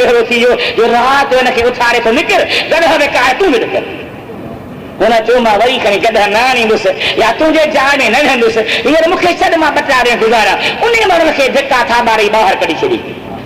اهڙو ٿي ويو جو رات اٿاري ٿو نڪر. گده ۾ ڪائي تون به هن چيو مان وري گده نه آڻيندس يا تنهنجي جاءِ ۾ نه ويندس هينئر مون کي ڇڏ مان ٻه چار ڏينهن گذاريا ان مون کي ڌڪا ٿا ٻاري ٻاهر ڪڍي ڇڏي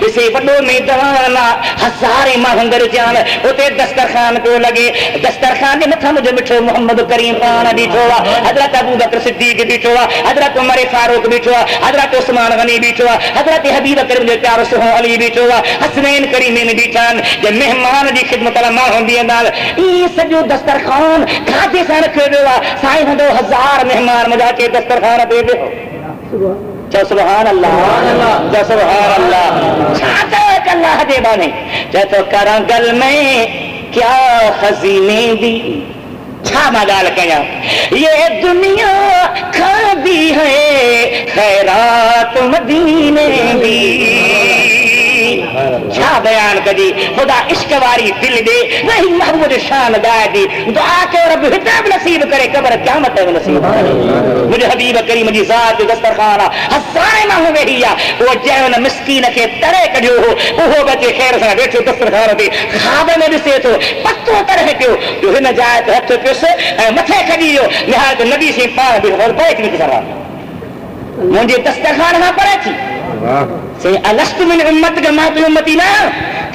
کسی وڈو میدان ہزارے مہندر جان اتنے دسترخان پہ لگے۔ دسترخان نتھا مجھے بٹھو، محمد کریم پان بیٹھو حضرت ابو بکر صدیق بیٹھو حضرت عمر فاروق بیٹھو حضرت عثمان غنی بیٹھو حضرت حبیب کر مجھے پیار سہو علی بیٹھو حسنین کریمین بیٹھان جب مہمان دی خدمت اللہ ماں ہوں دیئے نال ایس جو دسترخان کھاتے سے رکھے دیوا سائن ہندو ہزار مہمان مجھا کے دسترخان دے دیو سبحان سبحان اللہ. سبحان اللہ. اللہ. تو گل میں کیا خزینے دی. چھا کیا یہ دنیا کھا دی ہے خیرات مدینے دی. بیان کدی خدا عشق واری دل دے، نہ محمود شان گائے دی۔ دعا کے رب حتاب نصیب کرے، قبر قیامت ہے نصیب کرے۔ مجھے حبیب کریم جی ذات جو دستر خانا ہزارے ماہ میں ہی وہ جیون مسکین کے ترے کڑیو ہو، وہ بچے خیر سے بیٹھے دستر خانا دے۔ خوابے میں بسے تو پتو ترے پیو۔ جو ہن جائے تو ہتھے پیو سے مچھے کھڑی ہو۔ نہایت نبی سے پاہ بھی ہو بیٹھنے کی سرہ مجھے دستر خانا پڑے تھی۔ سے السط من امت کا مات امتی نا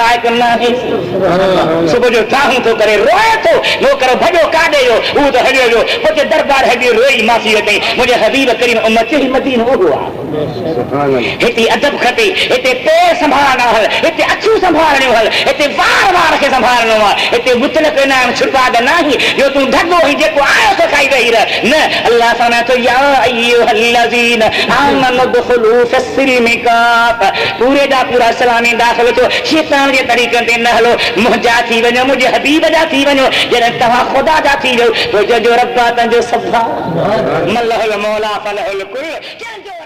دعائے کرنا ہے صبح جو چاہوں تو کرے روئے تو۔ وہ کرو بھجو کاڈے جو وہ تو ہجو جو۔ مجھے دربار ہے جو روئی ماسی ہوتے مجھے حبیب کریم امت چلی مدین ہو گوا ہیتی عدب کھتے ہیتی پیر سنبھارنا ہل ہیتی اچھو سنبھارنے ہل ہیتی وار وار کے سنبھارنے ہل ہیتی مطلق نام چھپا دے نہ ہی جو تم دھگو ہی جے کو آئے تو کھائی رہی رہ۔ نہ اللہ سانا تو یا ایوہ اللذین آمن دخلو فسر مکاف پورے دا پورا سلامی داخل تو شیطان طريقن تي نه هلو. منهنجا ٿي وڃو منهنجي حبيب جا ٿي وڃو. جڏهن توهان خدا جا ٿي ويو ڪنهن جو